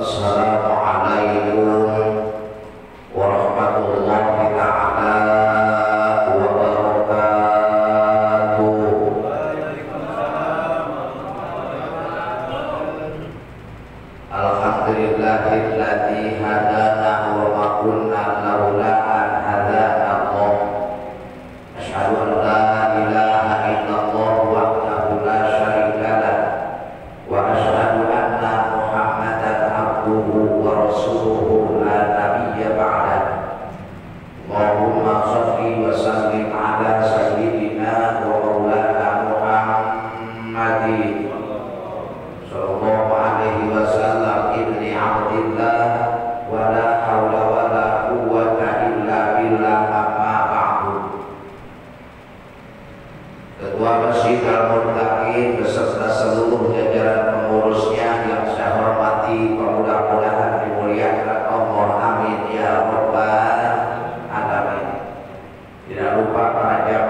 Ashabi Tidak lupa para jamaah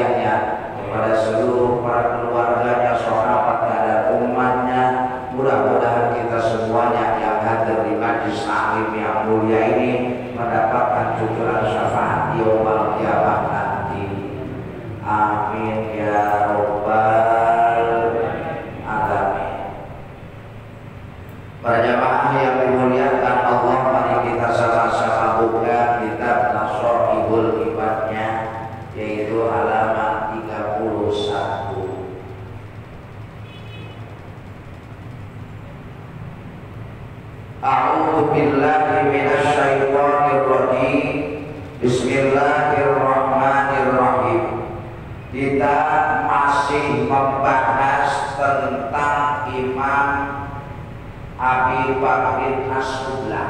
ayahnya, kepada seluruh para keluarganya, sahabatnya dan umatnya. Mudah-mudahan kita semuanya yang hadir di majlis alim yang mulia ini mendapatkan cucuran syafaat di yaumul nanti. Amin ya dipakai asubla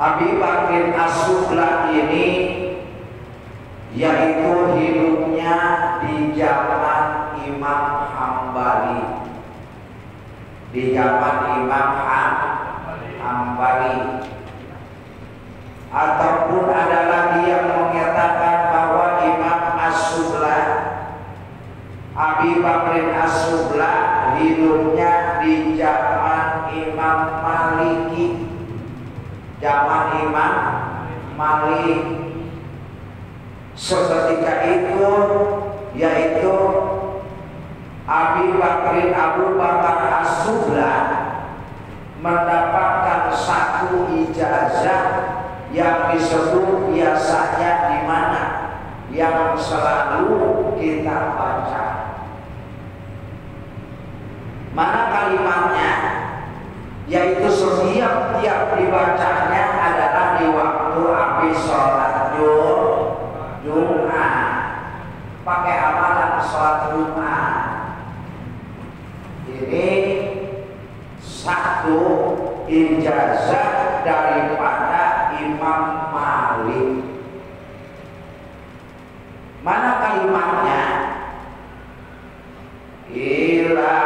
Abi pakin asubla ini yaitu hidupnya di zaman Imam Hambali. Di zaman Imam ijazah yang disebut biasanya di mana yang selalu kita baca. Mana kalimatnya? Yaitu setiap tiap dibacanya adalah di waktu api sholat Jumat. Pakai amalan sholat Jumat. Ini satu ijazah daripada Imam Malik. Mana kalimatnya? Ilah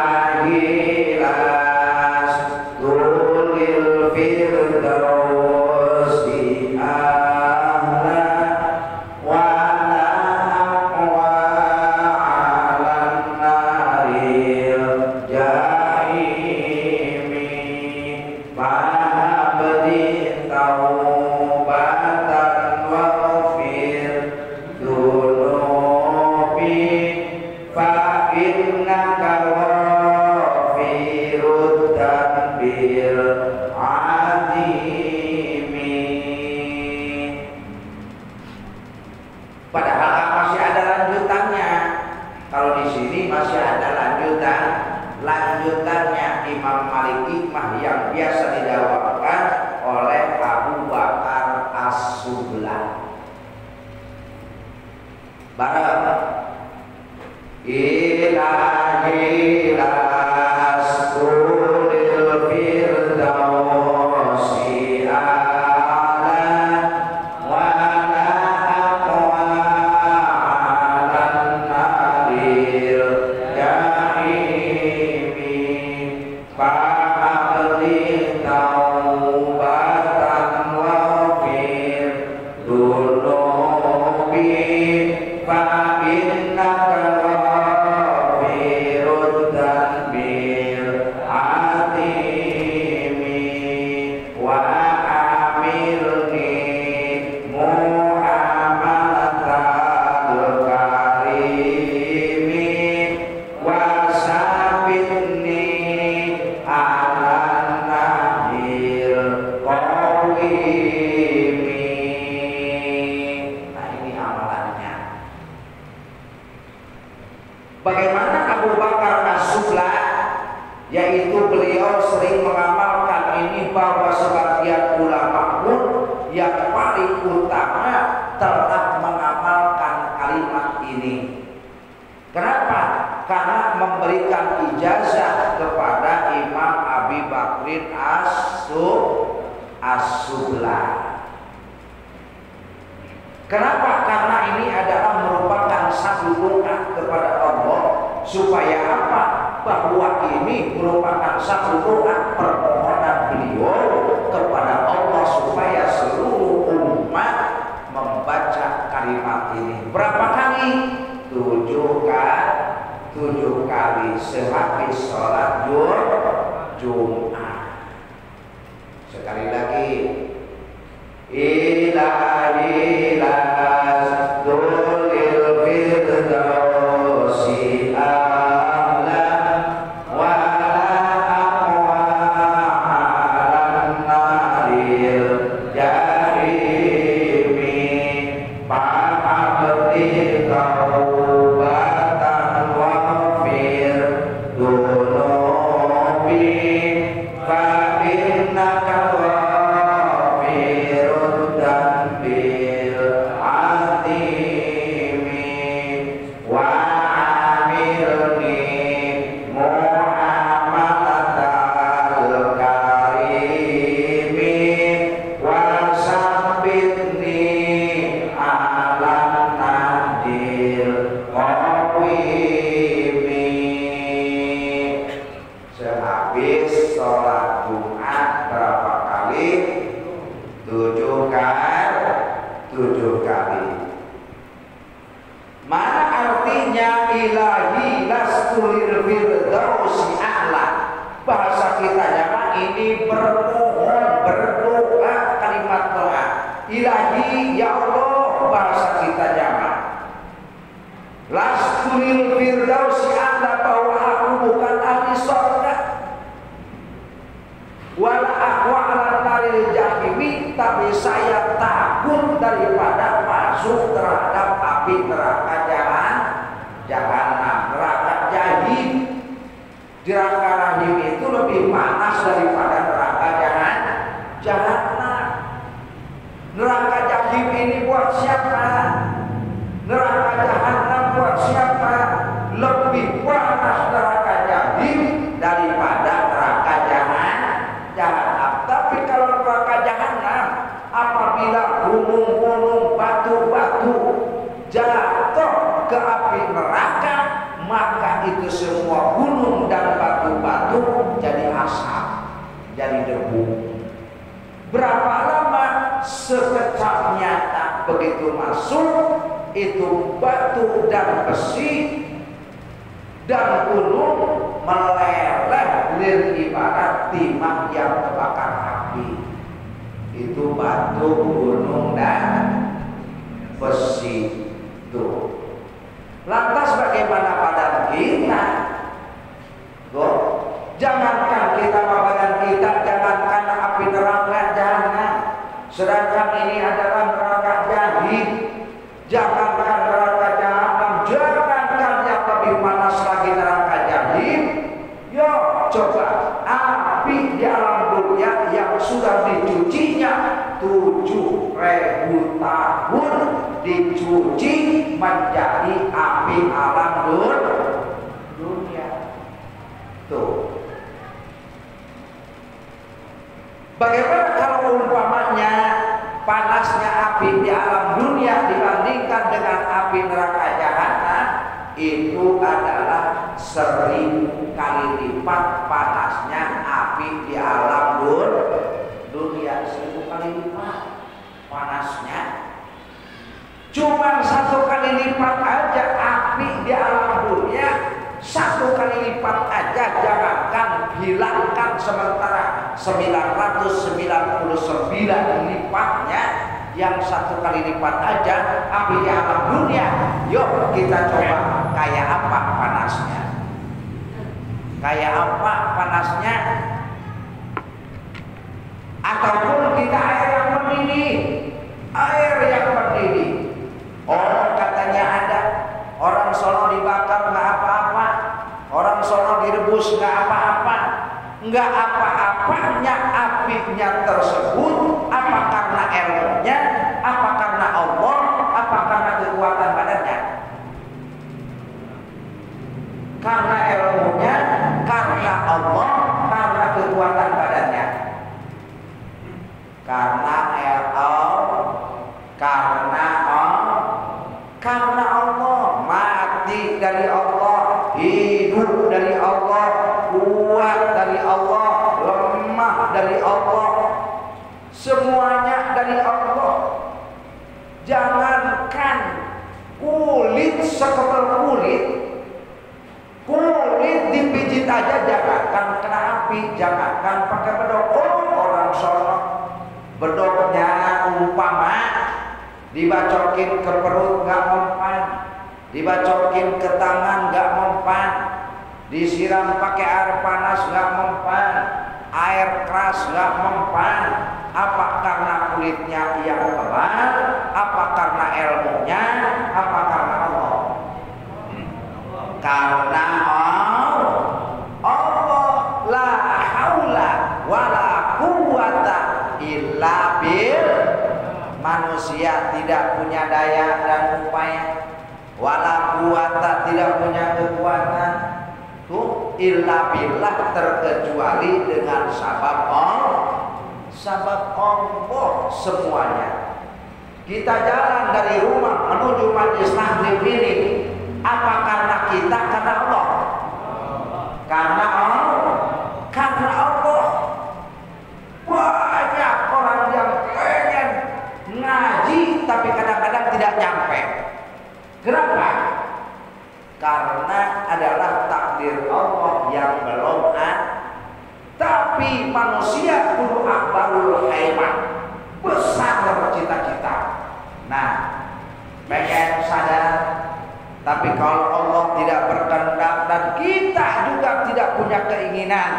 sebelah. Kenapa? Karena ini adalah merupakan satu doa kepada Allah supaya apa? Bahwa ini merupakan satu doa permohonan beliau kepada Allah supaya seluruh umat membaca kalimat ini. Berapa kali? Tujuh kali, tujuh kali sehabis sholat Jumat. Sekali lagi El Ari. begitu masuk itu batu dan besi dan gunung meleleh lir ibarat timah yang terbakar api. Itu batu gunung dan besi. Ribu tahun dicuci menjadi api alam dunia. Tuh. Bagaimana kalau umpamanya panasnya api di alam dunia dibandingkan dengan api neraka jahanam itu adalah seribu kali lipat panasnya api di alam dunia seribu kali lipat panasnya. Cuma satu kali lipat aja api di alam dunia satu kali lipat aja jangankan hilangkan sementara 999 lipatnya. Yang satu kali lipat aja api di alam dunia. Yuk kita coba kayak apa panasnya? Kayak apa panasnya? Ataupun kita air yang mendidih air yang mendidih oh katanya ada. Orang sono dibakar nggak apa-apa. Orang sono direbus nggak apa-apa. Nggak apa-apanya apinya tersebut. Apa karena ilmunya apa karena Allah? Apa karena kekuatan dibacokin ke perut nggak mempan. Dibacokin ke tangan nggak mempan. Disiram pakai air panas nggak mempan. Air keras nggak mempan. Apa karena kulitnya yang tebal apa karena ilmunya? Apa karena Allah? Karena Allah Allah la haula wala quwata illa bil manusia tidak punya daya dan upaya wala quwata tidak punya kekuatan tuh illa billah terkecuali dengan sabab Allah sabab Allah semuanya. Kita jalan dari rumah menuju majlis taklim ini apa karena kita? Karena Allah. Karena Allah. Karena Allah. Banyak orang yang pengen ngaji tapi kadang-kadang tidak nyampe. Kenapa? Karena adalah takdir Allah yang belum ada. Tapi manusia kudu akbarul haiman besar cita-cita. Nah pengen sadar. Tapi kalau Allah tidak berkehendak dan kita juga tidak punya keinginan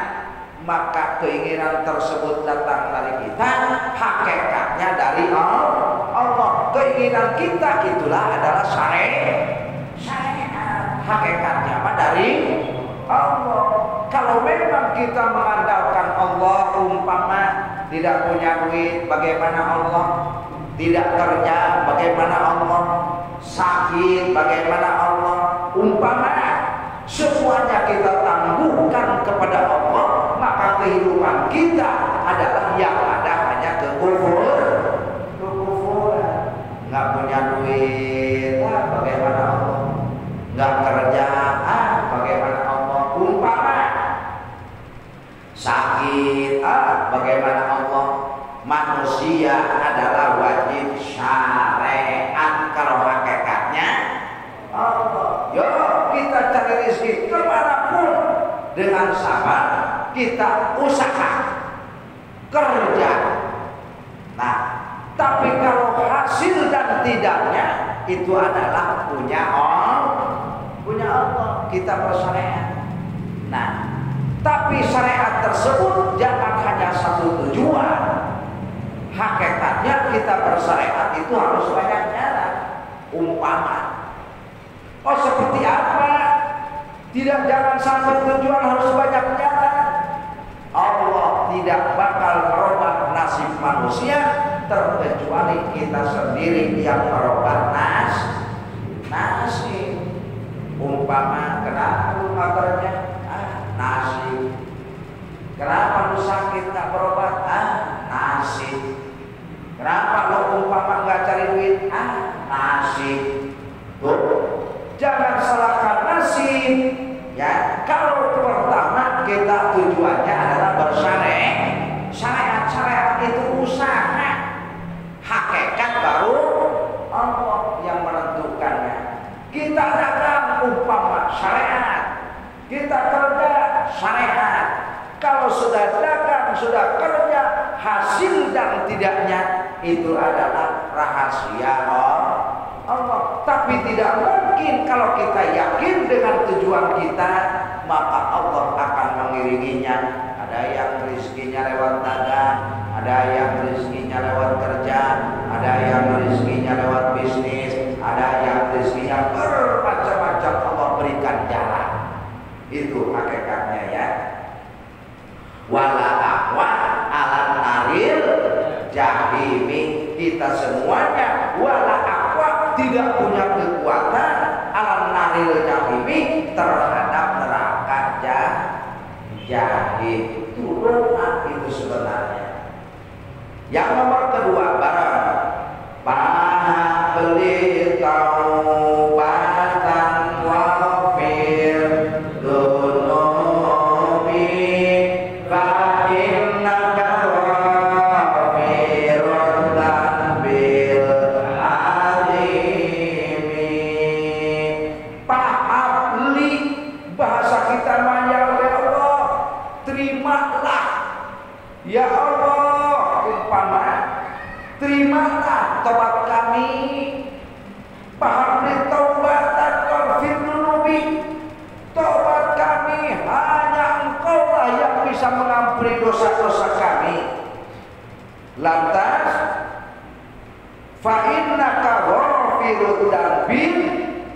maka keinginan tersebut datang dari kita. Hakikatnya dari Allah. Keinginan kita itulah adalah syariat. Syariat. Hakikatnya apa? Dari Allah kalau memang kita mengandalkan Allah umpama tidak punya duit bagaimana Allah? Tidak kerja bagaimana Allah? Sakit bagaimana Allah? Umpama semuanya kita tangguhkan kepada Allah maka kehidupan kita adalah yang ada hanya kekufur kekufuran nggak punya duit ah, bagaimana Allah nggak kerja ah bagaimana Allah umpama sakit ah bagaimana Allah manusia adalah wajib syariat. Kalau hakikatnya Allah. Yo kita cari rezeki ke mana pun. Dengan sabar kita usaha kerja. Nah tapi kalau hasil dan tidaknya itu adalah punya Allah. Punya Allah. Kita bersyariat. Nah tapi syariat tersebut jangan hanya satu tujuan hakikatnya kita bersyariat itu harus banyak jalan umpama. Oh seperti apa? Tidak jangan sampai tujuan harus banyak jalan. Allah tidak bakal merubah nasib manusia terkecuali kita sendiri yang merubah nas nasib. Umpama kenapa lu ah nasib. Kenapa lu sakit tak berobat ah nasib kenapa lu umpama nggak cari duit? Ah nasib. Tuh. Jangan salahkan nasib. Ya kalau pertama kita tujuannya adalah bersyariat. Syariat syariat itu usaha. Hakikat baru Allah yang menentukannya. Kita dagang umpama syariat. Kita kerja syariat kalau sudah dagang sudah kerja hasil dan tidaknya itu adalah rahasia. Allah. Tapi tidak mungkin kalau kita yakin dengan tujuan kita maka Allah akan mengiringinya. Ada yang rezekinya lewat dagang ada yang rezekinya lewat kerja ada yang rezekinya lewat bisnis ada yang rezekinya bermacam-macam. Allah berikan jalan. Itu hakikatnya ya wala akwa alat naril jahimi. Kita semuanya wala akwa tidak punya kekuatan alat naril jahimi terhadap neraka jah jahim. Doa itu sebenarnya. Yang nomor kedua barang dosa-dosa kami. Lantas Fa innaka ghafirud dzambil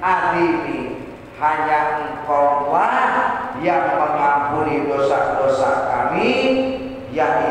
adimi hanya engkau lah yang mengampuni dosa-dosa kami yaitu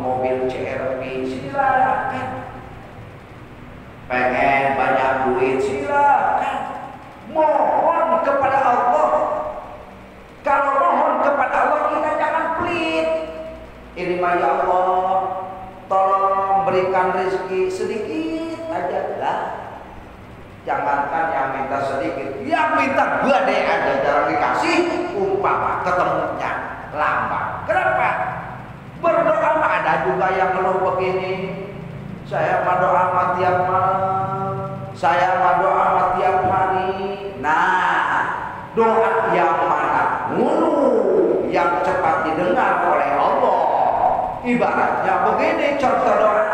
mobil CRV silakan. Pengen banyak duit silakan. Mohon kepada Allah. Kalau mohon kepada Allah kita jangan pelit. Ini mah ya Allah, tolong berikan rezeki sedikit aja lah. Jangankan yang minta sedikit, yang minta gede aja jarang dikasih. Umpama ketemunya lambat. Berdoa yang keluh begini. Saya mah doa mah tiap malam. Saya mah doa mah tiap hari. Nah, doa yang mana dulu yang cepat didengar oleh Allah. Ibaratnya begini contoh doa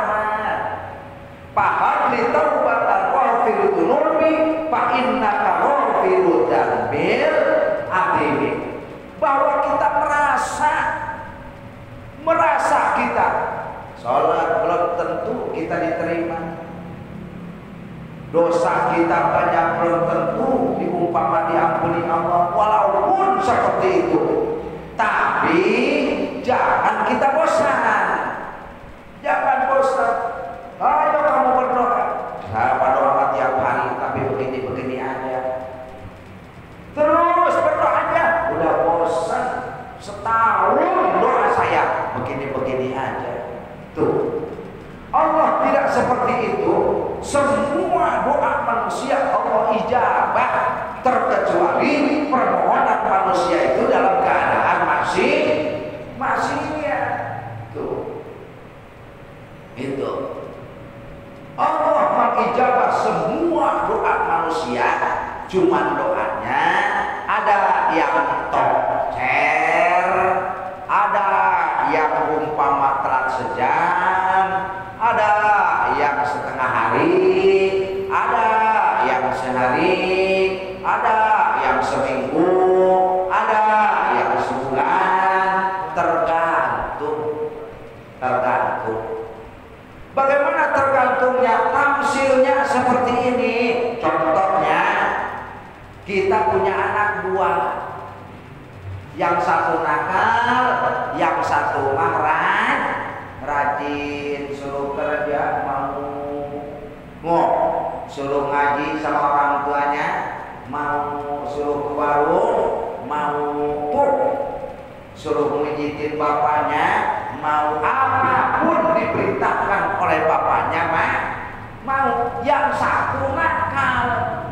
Paham li taubatan wafir dunubi fa innaka ghafirud dzambil adimi. Bahwa kita merasa merasa kita sholat belum tentu kita diterima. Dosa kita banyak belum tentu diumpama diampuni Allah walaupun seperti itu tapi jangan kita bosan jangan bosan ayo kamu berdoa saya berdoa tiap hari tapi begini-begini aja terus berdoa aja udah bosan setahun doa saya begini-begini aja tuh Allah tidak seperti itu semua doa manusia Allah ijabah terkecuali permohonan yang tocer, ada yang umpama telat sejam, ada yang setengah hari, ada yang sehari, ada yang seminggu, ada yang sebulan, tergantung, tergantung. Bagaimana Tamsilnya seperti ini. Contohnya, kita punya anak dua. Yang satu nakal, yang satu marah, rajin, suruh kerja, mau ngok, suruh ngaji sama orang tuanya, mau suruh ke warung, mau tuh, suruh menjitin bapaknya, mau apa pun diperintahkan oleh bapaknya mah mau yang satu nakal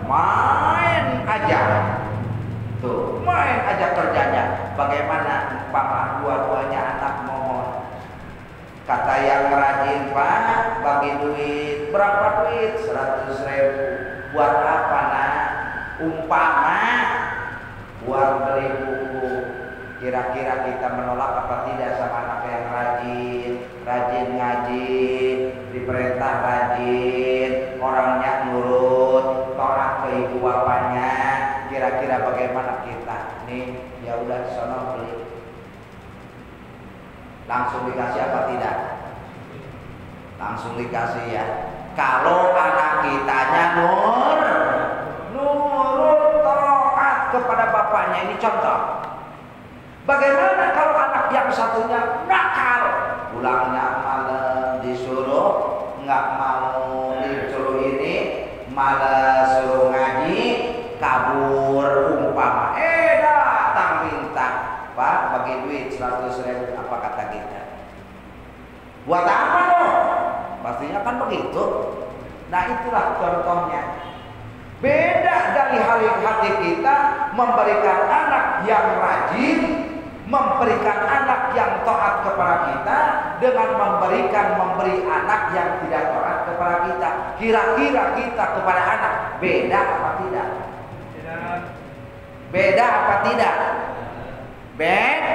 main aja. Tuh main aja kerjanya. Bagaimana bapak dua-duanya anak mohon? Kata yang rajin pak bagi duit. Berapa duit? Seratus ribu. Buat apa nak? Umpama buat beli buku. Kira-kira kita menolak apa tidak sama anak yang rajin? Rajin ngaji diperintah rajin bagaimana kita. Nih ya udah sono beli. Langsung dikasih apa tidak? Langsung dikasih ya. Kalau anak kitanya nur nurut taat kepada bapaknya. Ini contoh. Bagaimana kalau anak yang satunya nakal, pulangnya malam disuruh nggak mau disuruh ini, malah suruh ngaji, kabur umpama, eh datang minta, pak bagi duit seratus ribu apa kata kita? Buat apa loh? Pastinya kan begitu. Nah itulah contohnya. Beda dari hati kita memberikan anak yang rajin memberikan anak yang taat kepada kita dengan memberikan memberi anak yang tidak taat kepada kita. Kira-kira kita kepada anak beda apa tidak? Beda apa tidak? Beda.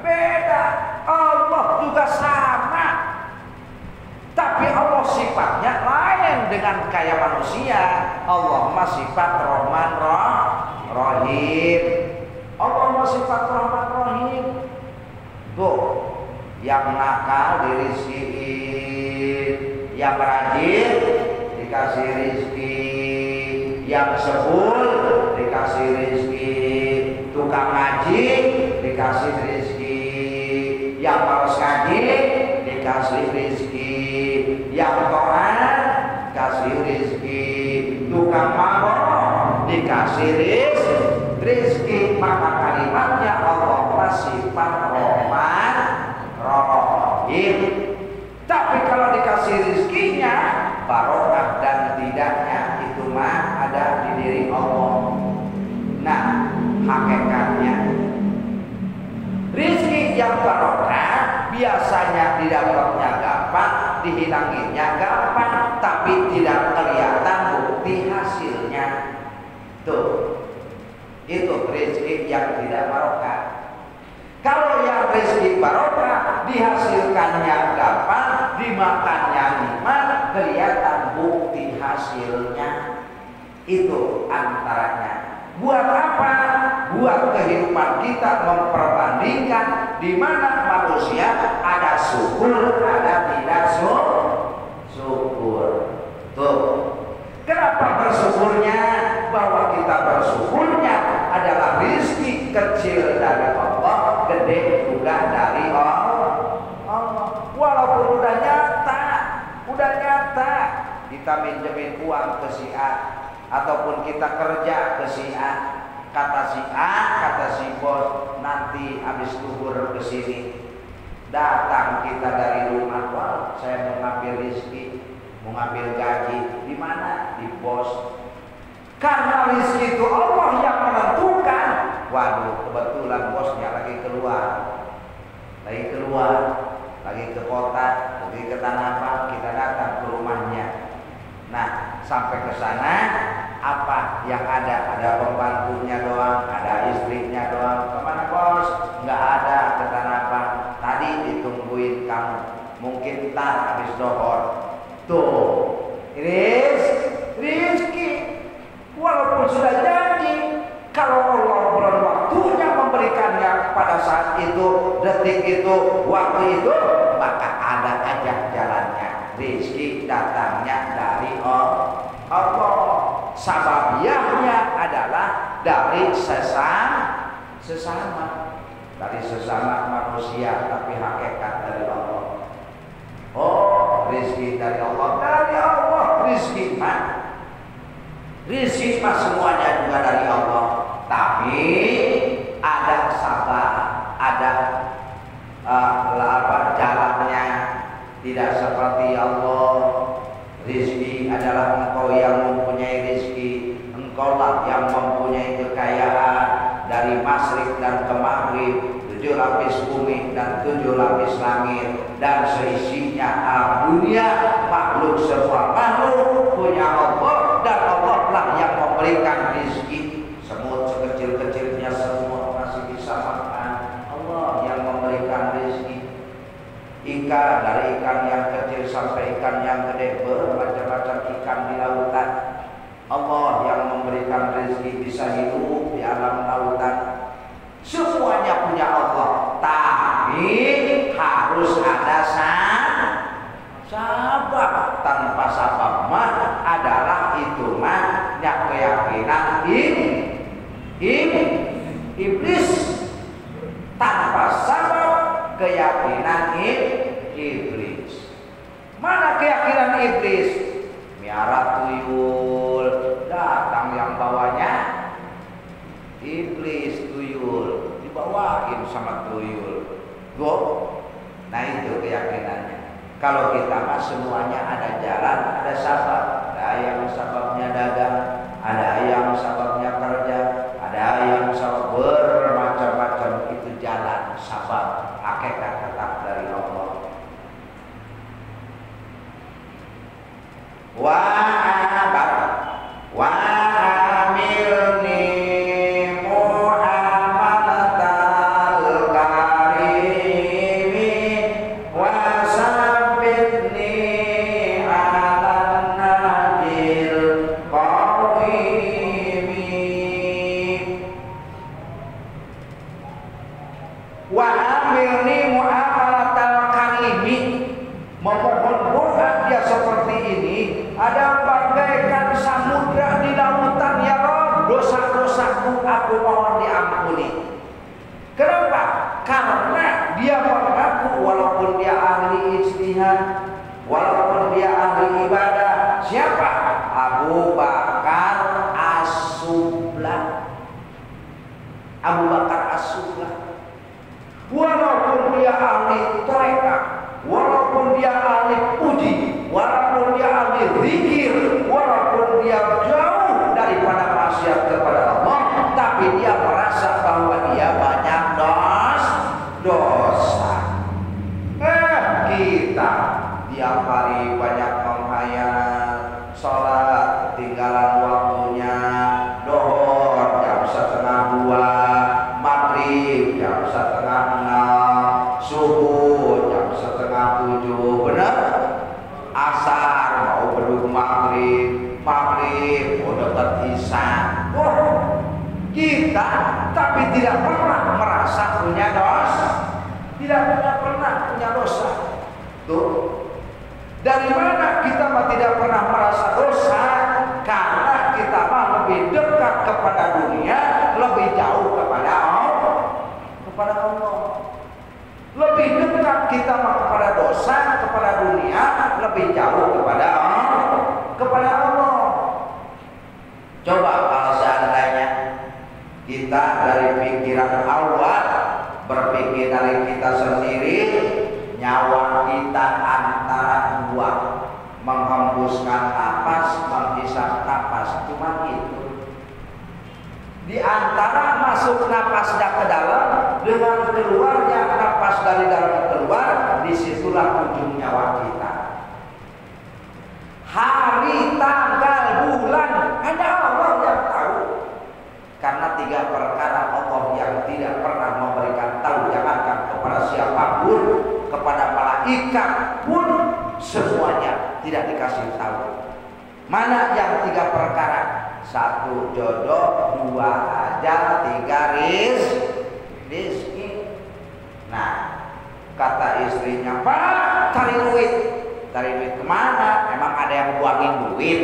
Beda. Allah juga sama. Sifatnya lain dengan kayak manusia. Allah mah sifat Rahman Rahim. Allah mah sifat Rahman Rahim. Tuh, yang nakal dirizkiin, yang rajin dikasih rizki, yang sebul dikasih rizki, tukang ngaji dikasih rizki, yang harus ngaji dikasih rizki, yang to'an dikasih rizki, tukang mabok dikasih rizki rizki maka kalimatnya Allah sifat Rahman Rahim. Tapi kalau dikasih rizkinya barokah dan tidaknya itu mah ada di diri Allah. Nah hakikatnya rizki yang barokah biasanya didapatnya gampang dihilanginya gampang tapi tidak kelihatan bukti hasilnya tuh itu rezeki yang tidak barokah. Kalau yang rezeki barokah dihasilkannya gampang, dimakannya nikmat, kelihatan bukti hasilnya. Itu antaranya. Buat apa? Buat kehidupan kita memperbandingkan di mana manusia ada syukur, ada tidak syukur. Tuh. Kenapa bersyukurnya? Bahwa kita bersyukurnya adalah rizki kecil dari Allah, gede juga dari Allah. Walaupun udah nyata, udah nyata, kita minjemin uang ke si A, ataupun kita kerja ke si A, kata si A, kata si bos, nanti habis duhur ke sini. Datang kita dari rumah, wah saya mau ngambil rizki, mau ngambil gaji, di mana? Di bos. Karena rizki itu Allah yang menentukan. Waduh, kebetulan bosnya lagi keluar. Lagi keluar, lagi ke kota, lagi ke Tanah Abang, kita datang ke rumahnya. Nah, sampai ke sana apa yang ada? Ada pembantunya doang, ada istrinya doang. Ke mana bos? Nggak ada. Kata apa? Tadi ditungguin kamu. Mungkin tak habis dohor. Tuh, Riz, Rizki. Walaupun sudah janji, kalau Allah belum waktunya memberikannya pada saat itu, detik itu, waktu itu, maka ada aja jalannya. Rizki datangnya dari Allah. Sababiahnya adalah dari sesama sesama dari sesama manusia tapi hakikat dari Allah. Oh, rizki dari Allah, dari Allah rizki mah. Rizki mah semuanya juga dari Allah. Tapi tujuh lapis langit dan seisinya dunia makhluk semua makhluk punya Allah dan Allah lah yang memberikan rizki. Semut sekecil-kecilnya semua masih bisa makan. Allah yang memberikan rizki. Ikan dari ikan yang kecil sampai ikan yang gede bermacam-macam ikan di lautan. Allah yang memberikan rezeki bisa hidup di alam lautan semuanya punya Allah tapi harus ada sabar tanpa sabar mah adalah itu mah keyakinan ini ini iblis tanpa sabar keyakinan iblis. Mana keyakinan iblis? Miara tuyul, datang yang bawanya iblis tuyul, dibawain sama tuyul. Go. Nah itu keyakinannya. Kalau kita mah semuanya ada jalan, ada sabar. Ada yang sababnya dagang, ada tiap hari banyak menghayal, sholat jauh kepada Allah, kepada Allah. Coba kalau seandainya kita dari pikiran awal berpikir dari kita sendiri, nyawa kita antara dua menghembuskan napas, menghisap napas, cuma itu. Di antara masuk napasnya ke dalam dengan keluarnya napas dari dalam keluar, di situlah ujung nyawa kita. Hari, tanggal, bulan, ada Allah ikat pun semuanya tidak dikasih tahu. Mana yang tiga perkara? Satu jodoh, dua ajal, tiga ris, rizki. Nah, kata istrinya, Pak, cari duit. Cari duit ke mana? Emang ada yang buangin duit?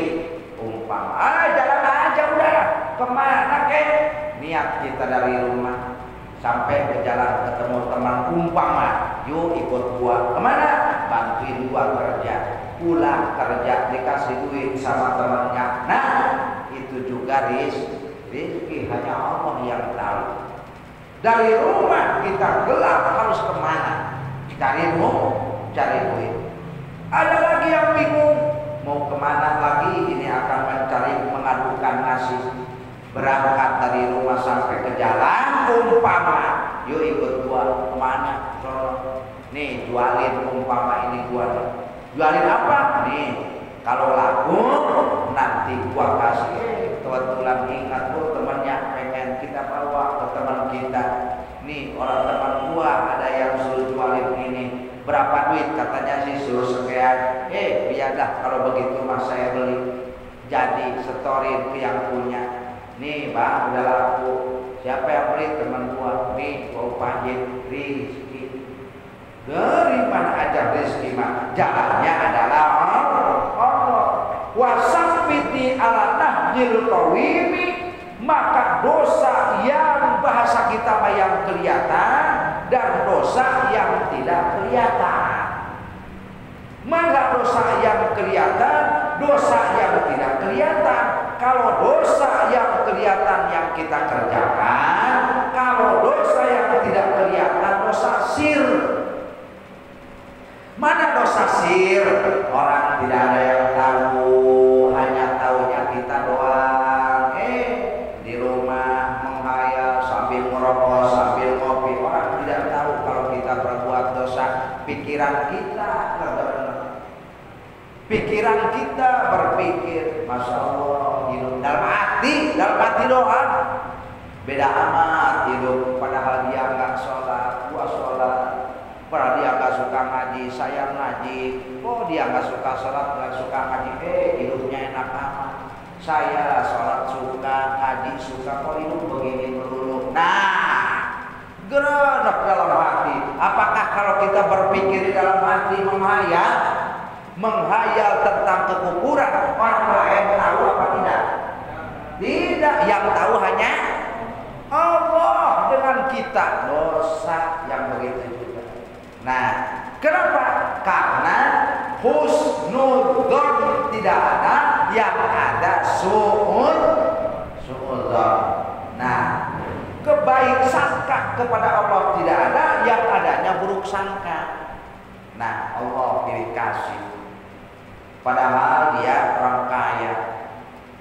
Umpama, ah jalan aja udah. Ke mana kek? Niat kita dari rumah sampai ke jalan ketemu teman umpama yuk ikut gua ke mana? Bantuin gua kerja. Pulang kerja dikasih duit sama temannya. Nah itu juga ris rizki hanya Allah yang tahu. Dari rumah kita gelap harus ke mana? Cari rumah cari duit. Ada lagi yang bingung mau ke mana lagi? Ini akan mencari mengadukan nasib berangkat dari rumah sampai ke jalan umpama yuk ikut gua ke mana nih jualin umpama ini gua. Jualin apa? Nih kalau laku nanti gua kasih. Kebetulan ingat tuh temannya pengen kita bawa ke teman kita. Nih orang teman gua ada yang suruh jualin ini. Berapa duit? Katanya sih suruh sekian. Eh biarlah kalau begitu mas saya beli. Jadi setorin yang punya. Nih bang udah laku Siapa yang teman gua Nih gua upahin rizki Dari mana aja rizki mah Jalannya adalah Allah. Wasafiti ala nahjil kawimi Maka dosa yang bahasa kita mah yang kelihatan Dan dosa yang tidak kelihatan. Mana dosa yang kelihatan, dosa yang tidak kelihatan kalau dosa yang kelihatan yang kita kerjakan, kalau dosa yang tidak kelihatan dosa sir. Mana dosa sir? Orang tidak ada yang tahu, hanya tahunya kita doang. Eh, di rumah menghayal sambil merokok, sambil ngopi. Orang tidak tahu kalau kita berbuat dosa. Pikiran kita Pikiran kita berpikir, masya Allah hidup dalam hati, dalam hati doa. Beda amat hidup, padahal dia nggak sholat, gua sholat. Padahal dia nggak suka ngaji, saya ngaji. Oh dia nggak suka sholat, nggak suka ngaji. Eh hidupnya enak amat. Saya sholat suka, ngaji suka, kok hidup begini melulu. Nah, gerak dalam hati. Apakah kalau kita berpikir di dalam hati menghayal, menghayal tentang kekufuran orang lain tahu apa tidak? Tidak, yang tahu hanya Allah dengan kita dosa yang begitu juga. Nah, kenapa? Karena husnudon tidak ada, yang ada suun suudzon. Nah, kebaik sangka kepada Allah tidak ada, yang adanya buruk sangka. Nah, Allah pilih kasih Padahal dia orang kaya.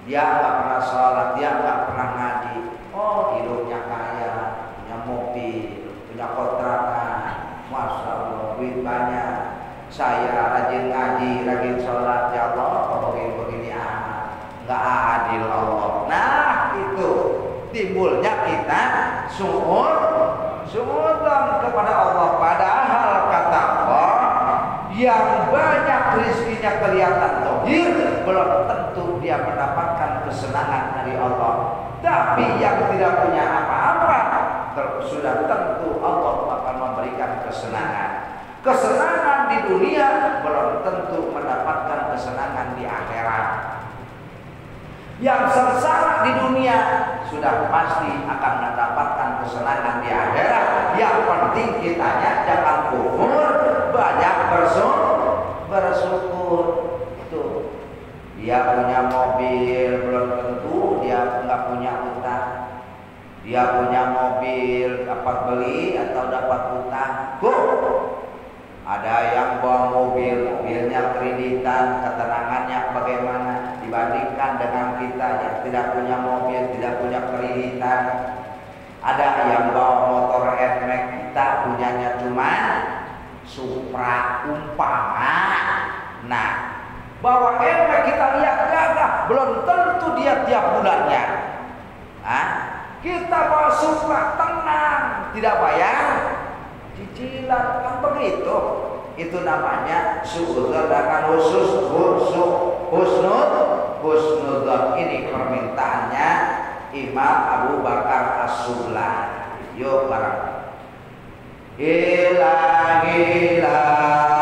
Dia nggak pernah sholat, dia nggak pernah ngaji. Oh hidupnya kaya, punya mobil, punya kontrakan. Masya Allah, duit banyak. Saya rajin ngaji, rajin sholat. Ya Allah, begini-begini amat. Nggak adil Allah. Nah itu timbulnya kita suhud, suhudon kepada Allah. Padahal kata Allah yang banyak rizkinya kelihatan tohir belum tentu dia mendapatkan kesenangan dari Allah tapi yang tidak punya apa-apa sudah tentu Allah akan memberikan kesenangan. Kesenangan di dunia belum tentu mendapatkan kesenangan di akhirat. Yang sengsara di dunia sudah pasti akan mendapatkan kesenangan di akhirat. Yang penting kitanya jangan kufur banyak bersyukur dia punya mobil belum tentu dia nggak punya utang dia punya mobil dapat beli atau dapat utang Go. ada yang bawa mobil mobilnya kreditan keterangannya bagaimana dibandingkan dengan kita yang tidak punya mobil tidak punya kreditan ada yang bawa motor Nmax kita punyanya cuma supra umpama. Nah, bahwa enak kita lihat gagah, belum tentu dia tiap bulannya. Nah, kita bawa supra tenang, tidak bayar. Cicilan kan begitu. itu namanya suudzon. Akan khusus khusus husnud husnudzon. Ini permintaannya Imam Abu Bakar As-Sublan yuk barang ilahi laskulil